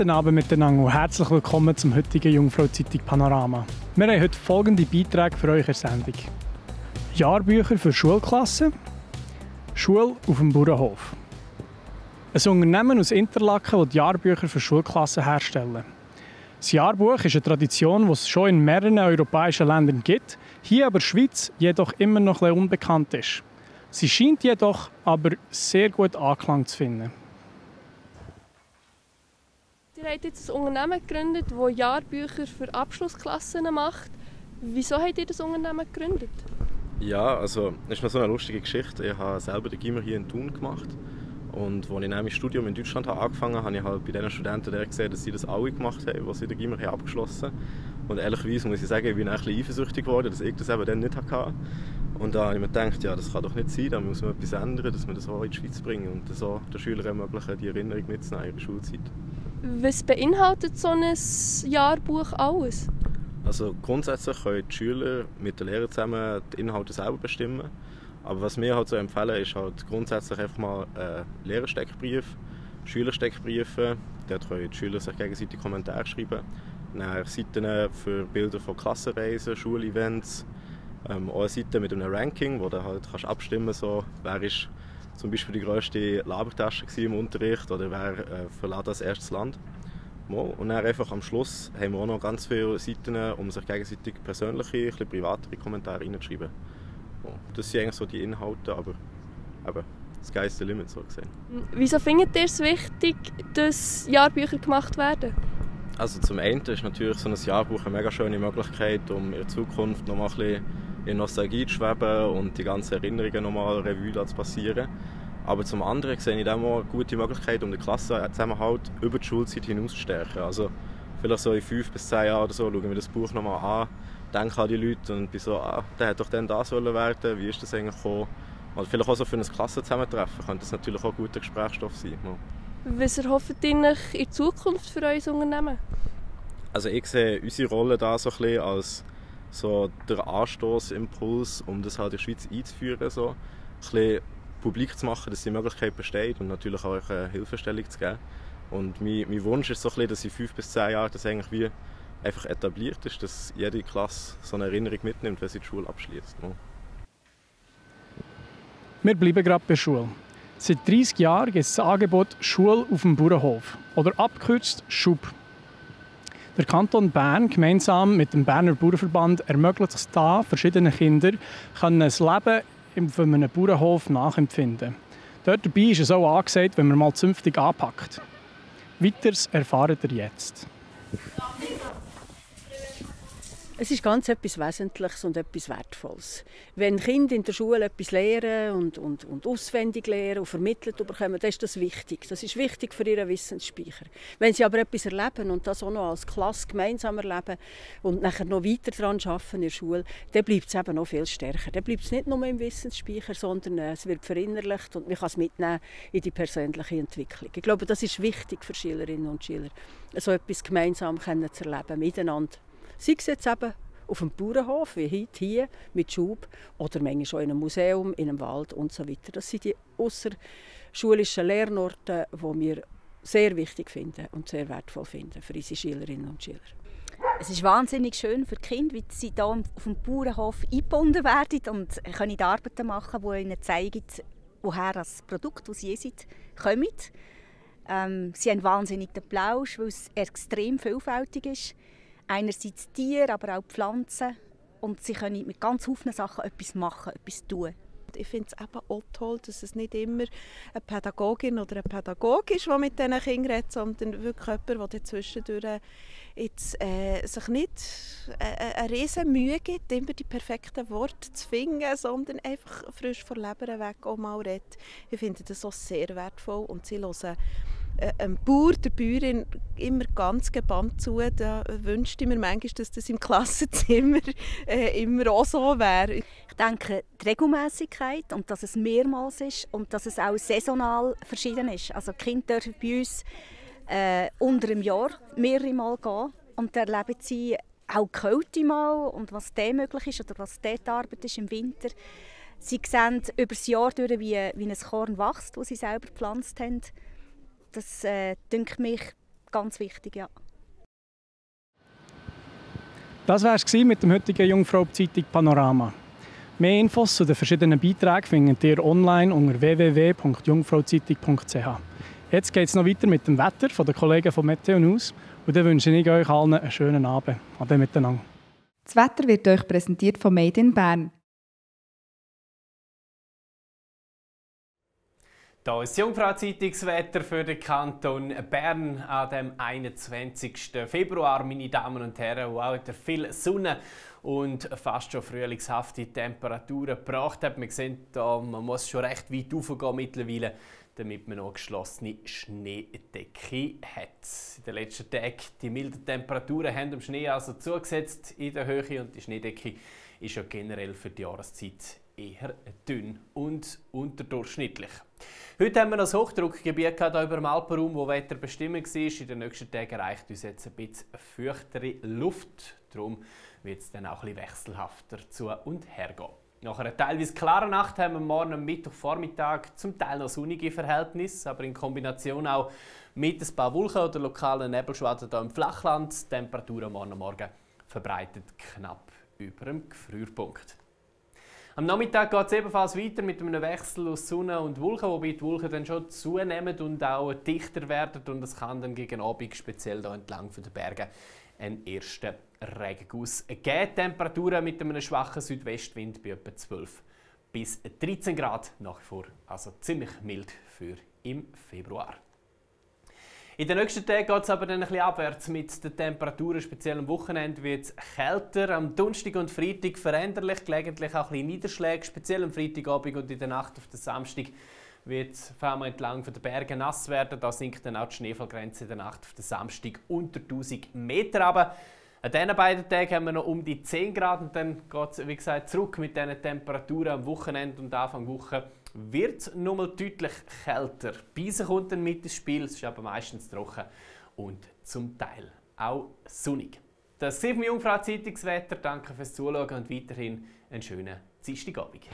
Guten Abend miteinander und herzlich willkommen zum heutigen Jungfrau-Zeitung Panorama. Wir haben heute folgende Beiträge für euch in Sendung. Jahrbücher für Schulklassen, Schule auf dem Bauernhof. Ein Unternehmen aus Interlaken, die Jahrbücher für Schulklassen herstellen. Das Jahrbuch ist eine Tradition, die es schon in mehreren europäischen Ländern gibt, hier aber in der Schweiz jedoch immer noch ein unbekannt ist. Sie scheint jedoch aber sehr gut Anklang zu finden. Ihr habt jetzt ein Unternehmen gegründet, das Jahrbücher für Abschlussklassen macht. Wieso habt ihr das Unternehmen gegründet? Ja, also es ist noch so eine lustige Geschichte. Ich habe selber den Gimmer hier in Thun gemacht. Und als ich mein Studium in Deutschland angefangen habe, habe ich halt bei den Studenten gesehen, dass sie das alle gemacht haben, was sie den Gimmer abgeschlossen haben. Und ehrlicherweise muss ich sagen, ich bin ein bisschen eifersüchtig geworden, dass ich das eben dann nicht hatte. Und da habe ich mir gedacht, ja, das kann doch nicht sein, da muss man etwas ändern, dass wir das auch in die Schweiz bringen und so den Schülern ermöglichen, die Erinnerung mitzunehmen in ihrer Schulzeit. Was beinhaltet so ein Jahrbuch alles? Also grundsätzlich können die Schüler mit den Lehrern zusammen die Inhalte selber bestimmen. Aber was wir halt so empfehlen, ist halt grundsätzlich einfach mal äh, Lehrersteckbrief, Schülersteckbriefe. Dort können die Schüler sich gegenseitig Kommentare schreiben. Dann Seiten für Bilder von Klassenreisen, Schulevents. Ähm, auch eine Seite mit einem Ranking, wo du halt kannst abstimmen kannst, so, wer ist zum Beispiel die grösste Labertasche im Unterricht oder wer äh, verlässt das erstes Land. Und dann einfach am Schluss haben wir auch noch ganz viele Seiten, um sich gegenseitig persönliche, ein privatere Kommentare reinzuschreiben. Das sind eigentlich so die Inhalte, aber eben, das Sky the limit so gesehen. Wieso findet ihr es wichtig, dass Jahrbücher gemacht werden? Also zum einen ist natürlich so ein Jahrbuch eine mega schöne Möglichkeit, um in Zukunft noch mal ein bisschen in Nostalgie zu schweben und die ganzen Erinnerungen nochmal Revue zu passieren. Aber zum anderen sehe ich auch eine gute Möglichkeit, um den Klassenzusammenhalt über die Schulzeit hinaus zu stärken. Also vielleicht so in fünf bis zehn Jahren oder so schauen wir das Buch nochmal an, denken an die Leute und bin so, ah, der hat doch dann das werden wie ist das eigentlich gekommen? Oder vielleicht auch so für ein Klassenzusammentreffen könnte das natürlich auch ein guter Gesprächsstoff sein. Was erhofft ihr in Zukunft für euer Unternehmen? Also ich sehe unsere Rolle da so ein bisschen als so der Anstoßimpuls, um das halt in der Schweiz einzuführen, so ein bisschen publik zu machen, dass die Möglichkeit besteht und natürlich auch eine Hilfestellung zu geben. Und mein, mein Wunsch ist so ein bisschen, dass in fünf bis zehn Jahren das eigentlich wie einfach etabliert ist, dass jede Klasse so eine Erinnerung mitnimmt, wenn sie die Schule abschließt. Ja. Wir bleiben gerade bei Schule. Seit 30 Jahren gibt es das Angebot Schule auf dem Bauernhof oder abgekürzt Schub. Der Kanton Bern gemeinsam mit dem Berner Bauernverband ermöglicht es da, verschiedene Kinder können ein Leben von einem Bauernhof nachempfinden. Dort dabei ist es auch angesagt, wenn man mal zünftig anpackt. Weiteres erfahrt ihr jetzt. Es ist ganz etwas Wesentliches und etwas Wertvolles. Wenn Kinder in der Schule etwas lernen und, und, und auswendig lernen und vermittelt bekommen, dann ist das wichtig. Das ist wichtig für ihren Wissensspeicher. Wenn sie aber etwas erleben und das auch noch als Klasse gemeinsam erleben und nachher noch weiter daran arbeiten in der Schule, dann bleibt es eben noch viel stärker. Dann bleibt es nicht nur im Wissensspeicher, sondern äh, es wird verinnerlicht und man kann es mitnehmen in die persönliche Entwicklung. Ich glaube, das ist wichtig für Schülerinnen und Schüler, so etwas gemeinsam zu erleben, miteinander Sei es jetzt eben auf einem Bauernhof, wie heute hier, mit Schub, oder manchmal schon in einem Museum, in einem Wald und so weiter. Das sind die außerschulischen Lernorte, die wir sehr wichtig finden und sehr wertvoll finden für unsere Schülerinnen und Schüler. Es ist wahnsinnig schön für die Kinder, wie sie hier auf dem Bauernhof eingebunden werden und können die Arbeiten machen, die ihnen zeigen, woher das Produkt, das sie sind, kommt. Ähm, sie haben wahnsinnig den Plausch, weil es extrem vielfältig ist einerseits Tiere, aber auch Pflanzen. Und sie können mit ganz vielen Sachen etwas machen, etwas tun. Ich finde es eben auch toll, dass es nicht immer eine Pädagogin oder ein Pädagoge ist, der mit diesen Kindern redet, sondern wirklich jemand, der zwischendurch äh, sich nicht äh, eine riesen Mühe gibt, immer die perfekten Worte zu finden, sondern einfach frisch von Leber weg auch mal redet. Ich finde das auch sehr wertvoll und sie hören äh, einem Bauer, der Bäuerin immer ganz gebannt zu. Da wünschte ich mir manchmal, dass das im Klassenzimmer äh, immer auch so wäre. Ich denke, die Regelmäßigkeit und dass es mehrmals ist und dass es auch saisonal verschieden ist. Also die Kinder dürfen bei uns äh, unter einem Jahr mehrere Mal gehen und erleben sie auch Kälte mal und was da möglich ist oder was dort die Arbeit ist im Winter. Sie sehen über das Jahr durch, wie, wie ein Korn wächst, das sie selber gepflanzt haben das äh, mich ganz wichtig, ja. Das war es mit dem heutigen Jungfrau-Zeitung Panorama. Mehr Infos zu den verschiedenen Beiträgen findet ihr online unter www.jungfrauzeitung.ch. Jetzt geht es noch weiter mit dem Wetter von den Kollegen von Meteo News und dann wünsche ich euch allen einen schönen Abend. Ade miteinander. Das Wetter wird euch präsentiert von Made in Bern. Hier ist Jungfrau-Zeitungswetter für den Kanton Bern an dem 21. Februar. Meine Damen und Herren, wo auch wieder viel Sonne und fast schon frühlingshafte Temperaturen gebracht hat. Man sieht, hier, man muss schon recht weit raufgehen mittlerweile, damit man noch geschlossene Schneedecke hat. In den letzten Tagen die milden Temperaturen haben dem Schnee also zugesetzt in der Höhe und die Schneedecke ist ja generell für die Jahreszeit eher dünn und unterdurchschnittlich. Heute haben wir das Hochdruckgebiet hier über dem Alpenraum, wo Wetterbestimmung war. In den nächsten Tagen erreicht uns jetzt ein bisschen feuchtere Luft. Darum wird es dann auch ein bisschen wechselhafter zu und her gehen. Nach einer teilweise klaren Nacht haben wir morgen am Mittwochvormittag zum Teil noch sonnige Verhältnisse, aber in Kombination auch mit ein paar Wolken oder lokalen Nebelschwaden hier im Flachland. Die Temperaturen morgen Morgen verbreitet knapp über dem Gefrierpunkt. Am Nachmittag geht es ebenfalls weiter mit einem Wechsel aus Sonne und Wolken, wobei die Wolken dann schon zunehmen und auch dichter werden und es kann dann gegen Abend, speziell hier entlang der Berge, einen ersten Regenguss geben. Temperaturen mit einem schwachen Südwestwind bei etwa 12 bis 13 Grad nach wie vor, also ziemlich mild für im Februar. In den nächsten Tagen geht es aber dann ein bisschen abwärts mit den Temperaturen. Speziell am Wochenende wird es kälter. Am Donnerstag und Freitag veränderlich, gelegentlich auch ein bisschen Niederschläge. Speziell am Freitagabend und in der Nacht auf den Samstag wird es vor allem entlang der Berge nass werden. Da sinkt dann auch die Schneefallgrenze in der Nacht auf den Samstag unter 1000 Meter. Aber an diesen beiden Tagen haben wir noch um die 10 Grad und dann geht es, wie gesagt, zurück mit diesen Temperaturen am Wochenende und Anfang Woche wird nochmal deutlich kälter. Beise kommt dann mit ins Spiel, es ist aber meistens trocken und zum Teil auch sonnig. Das ist vom Jungfrau Zeitungswetter. Danke fürs Zuschauen und weiterhin einen schönen Dienstagabend.